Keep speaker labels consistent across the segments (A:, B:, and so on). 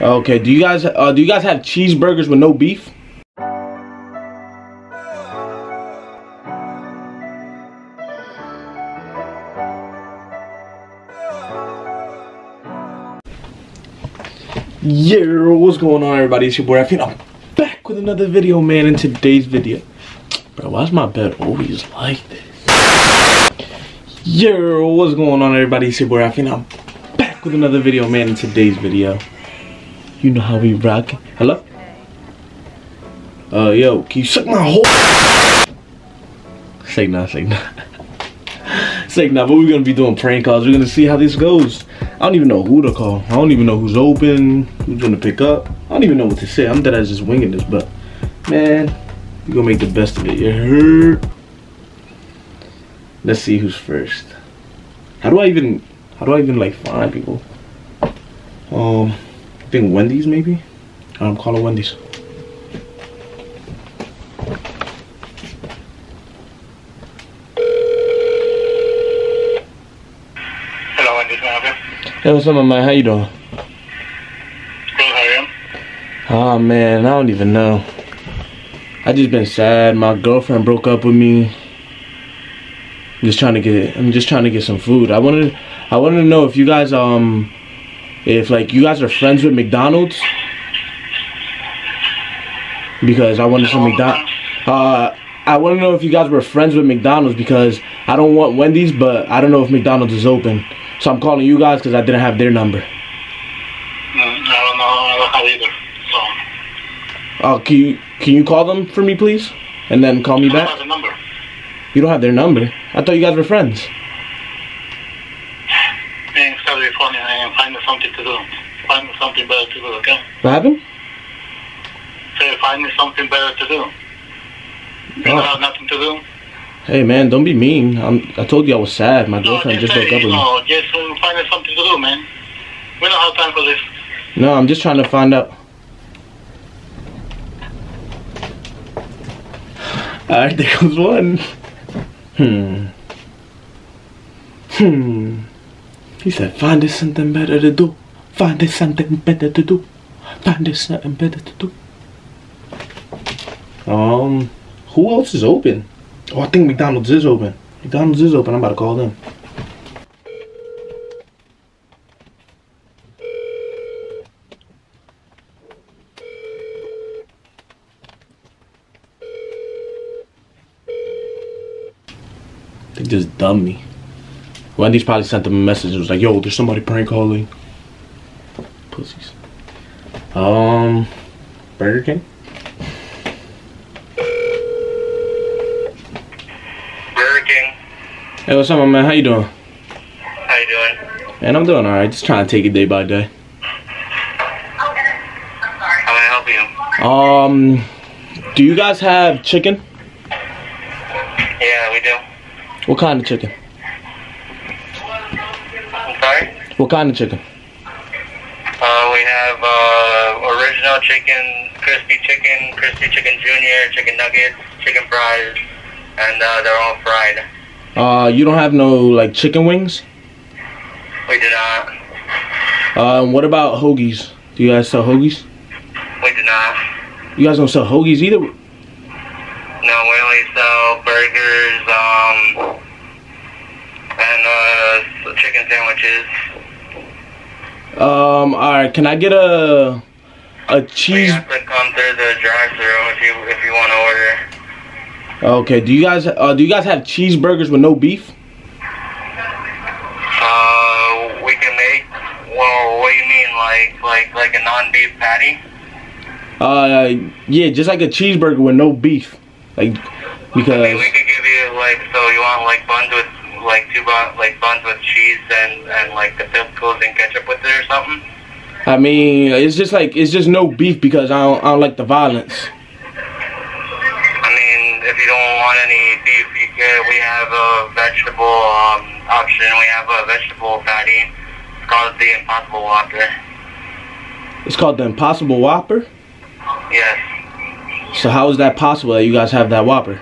A: Okay. Do you guys uh, do you guys have cheeseburgers with no beef? Yeah, what's going on everybody? It's your boy Raffine. I'm back with another video, man. In today's video, bro, why's my bed always like this? Yeah, what's going on everybody? It's your boy Raffine. I'm back with another video, man. In today's video, you know how we rock. Hello? Uh, yo, can you suck my whole? Say nah, say nah. say nah, but we're gonna be doing prank calls. We're gonna see how this goes. I don't even know who to call. I don't even know who's open, who's gonna pick up. I don't even know what to say. I'm dead as just winging this, but man, we're gonna make the best of it. You heard? Let's see who's first. How do I even, how do I even like find people? Um, I think Wendy's maybe. I'm calling Wendy's.
B: Hello, Wendy's manager.
A: Hey, what's up, my man? How you doing?
B: Good, how are you?
A: Oh man, I don't even know. I just been sad. My girlfriend broke up with me. I'm just trying to get. I'm just trying to get some food. I wanted. I wanted to know if you guys um, if like you guys are friends with McDonald's. Because I wanted some McDonald's. Uh, I want to know if you guys were friends with McDonald's because I don't want Wendy's, but I don't know if McDonald's is open. So I'm calling you guys because I didn't have their number.
B: Mm, I don't know, I don't have either. So,
A: Uh, can you can you call them for me, please, and then call me
B: I don't
A: back?
B: number.
A: You don't have their number. I thought you guys were friends.
B: And start your phone and find me something to do. Find me something better to do, okay?
A: What happened?
B: Say, find me something better to do. You
A: Oh.
B: don't have nothing to do?
A: Hey man, don't be mean. I'm, I told you I was sad. My girlfriend just
B: say,
A: broke up with me.
B: know, just find me something to do, man. We don't have time for this.
A: No, I'm just trying to find out. Alright, there goes one. Hmm. Hmm. He said, find us something better to do. Find us something better to do. Find us something better to do. Um, who else is open? Oh, I think McDonald's is open. McDonald's is open. I'm about to call them. They just dumb me. Wendy's probably sent them a message. It was like, yo, there's somebody prank calling. Pussies. Um, Burger King?
B: Burger King,
A: Hey, what's up, my man? How you doing?
B: how you doing?
A: Man, I'm doing alright. Just trying to take it day by day.
B: How may I help you?
A: Um, do you guys have chicken?
B: Yeah, we do.
A: What kind of chicken?
B: I'm sorry?
A: What kind of chicken?
B: Uh, we have uh, original chicken, crispy chicken, crispy chicken junior, chicken nuggets, chicken fries, and uh, they're all fried.
A: Uh, you don't have no like chicken wings?
B: We do not.
A: Um, what about hoagies? Do you guys sell hoagies?
B: We do not.
A: You guys don't sell hoagies either.
B: No, we only sell burgers, um, and uh, chicken sandwiches.
A: Um, alright. Can I get a a
B: You
A: cheese?
B: have to come through the drive-through if you if you want to order.
A: Okay. Do you guys uh do you guys have cheeseburgers with no beef?
B: Uh, we can make. Well, what do you mean, like like like a non-beef patty?
A: Uh, yeah, just like a cheeseburger with no beef, like
B: I
A: because
B: mean, we could give you like so you want like buns with like two bun like buns with cheese and and like the pickles and ketchup with it or something.
A: I mean it's just like it's just no beef because I don't I don't like the violence.
B: I mean, if you don't want any beef, you can. We have a vegetable um, option. We have a vegetable patty. It's called the Impossible Whopper.
A: It's called the Impossible Whopper.
B: Yes,
A: So how is that possible that you guys have that Whopper?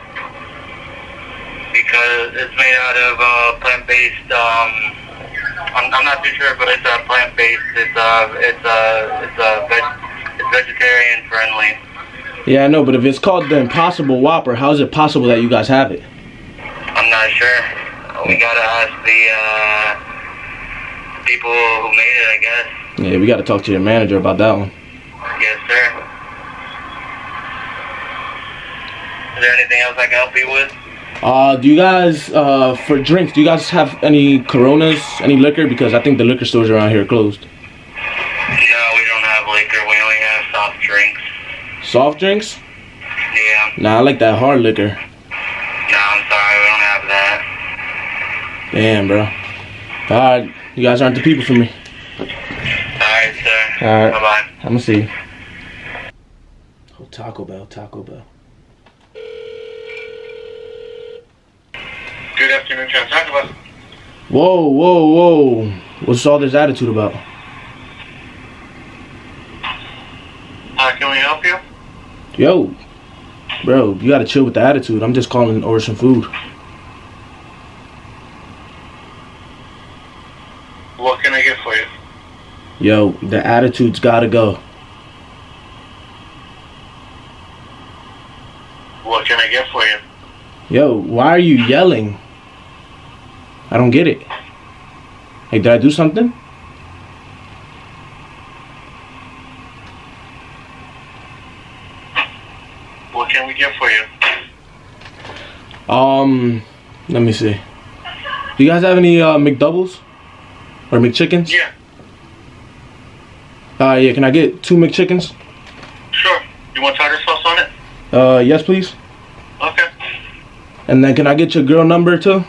B: Because it's made out of uh, plant-based. Um, I'm, I'm not too sure, but it's a plant-based. It's a it's a it's a friendly.
A: Yeah, I know, but if it's called the Impossible Whopper, how is it possible that you guys have it?
B: I'm not sure. We gotta ask the uh, people who made it, I guess.
A: Yeah, we got to talk to your manager about that one.
B: Yes, sir. Is there anything else I can help you with?
A: Uh, do you guys, uh, for drinks, do you guys have any Coronas, any liquor? Because I think the liquor stores around here are closed.
B: No, we don't have liquor. We only have soft drinks.
A: Soft drinks?
B: Yeah.
A: Nah, I like that hard liquor.
B: No, I'm sorry. We don't have that.
A: Damn, bro. Alright, you guys aren't the people for me.
B: All right, sir.
A: All right.
B: Bye-bye.
A: I'm gonna see. Oh, Taco Bell, Taco Bell.
B: Good afternoon, John. Talk about.
A: Whoa, whoa, whoa. What's all this attitude about?
B: How can we help you?
A: Yo, bro, you gotta chill with the attitude. I'm just calling to order some food.
B: What can I get for you?
A: Yo, the attitude's gotta go.
B: What can I get for you?
A: Yo, why are you yelling? I don't get it. Hey, did I do something?
B: What can we get for you?
A: Um, let me see. Do you guys have any uh, McDoubles or McChickens?
B: Yeah,
A: Uh, yeah. Can I get two McChickens?
B: sure. You want tartar sauce on it?
A: Uh, yes, please.
B: Okay.
A: And then can I get your girl number too?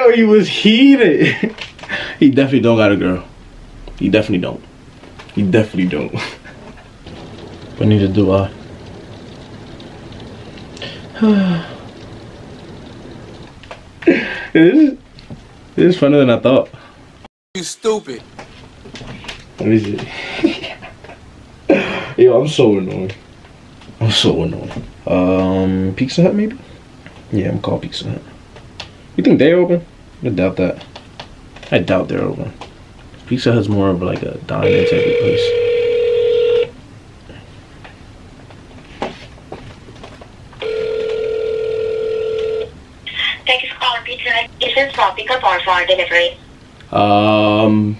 A: Yo, he was heated. he definitely don't got a girl. He definitely don't. He definitely don't. What need to do I? this, is, this is funner than I thought.
C: You stupid.
A: Let me see. Yo, I'm so annoying. I'm so annoying. Um, Pizza Hut maybe? Yeah, I'm called Pizza Hut. You think they're open? I doubt that. I doubt they're open. Pizza Hut's more of like a dine-in type of place.
D: Thank for calling Pizza Hut. Is this for pickup delivery?
A: Um,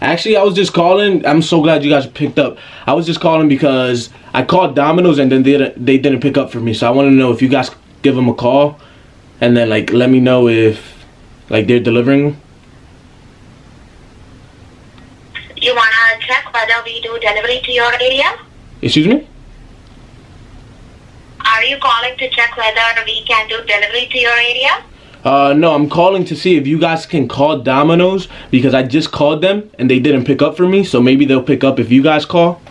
A: actually, I was just calling. I'm so glad you guys picked up. I was just calling because I called Domino's and then they didn't, they didn't pick up for me. So I want to know if you guys give them a call and then like let me know if like they're delivering.
D: You wanna check whether we do delivery to your area?
A: Excuse me?
D: Are you calling to check whether we can do delivery to your area?
A: Uh, no, I'm calling to see if you guys can call Domino's because I just called them and they didn't pick up for me. So maybe they'll pick up if you guys call.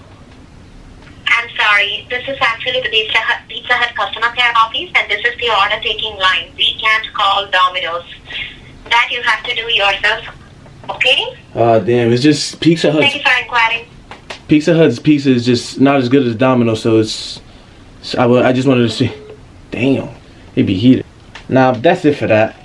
D: I'm sorry, this is actually the Pizza Hut, Pizza Hut customer care office and this is the order taking line. We can't call Domino's. That you have to do yourself. Okay?
A: Uh, damn, it's just Pizza
D: Hut.
A: Thank
D: you for inquiring.
A: Pizza Hut's pizza is just not as good as Domino's. So it's, so I, I just wanted to see. Damn, it'd be heated. Now that's it for that.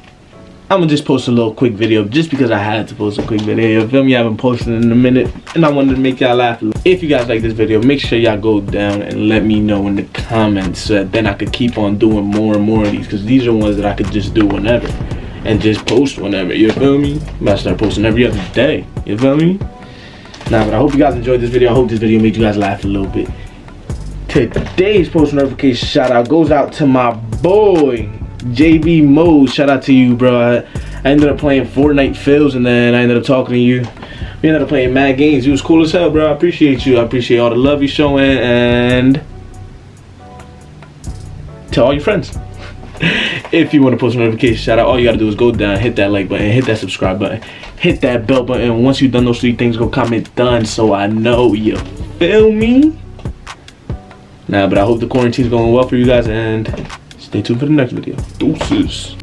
A: I'm gonna just post a little quick video just because I had to post a quick video. You feel me? I haven't posted in a minute and I wanted to make y'all laugh. a little. If you guys like this video, make sure y'all go down and let me know in the comments so that then I could keep on doing more and more of these because these are ones that I could just do whenever and just post whenever. You feel me? I'm about to start posting every other day. You feel me? Nah, but I hope you guys enjoyed this video. I hope this video made you guys laugh a little bit. Today's post notification shout out goes out to my boy JB Mose. Shout out to you, bro. I, I ended up playing Fortnite Fills and then I ended up talking to you. We ended up playing mad games. You was cool as hell, bro. I appreciate you. I appreciate all the love you showing and tell all your friends. If you want to post a notification shout out, all you gotta do is go down, hit that like button, hit that subscribe button, hit that bell button. And once you've done those three things, go comment done so I know you feel me. Nah, but I hope the quarantine's going well for you guys and stay tuned for the next video. Deuces.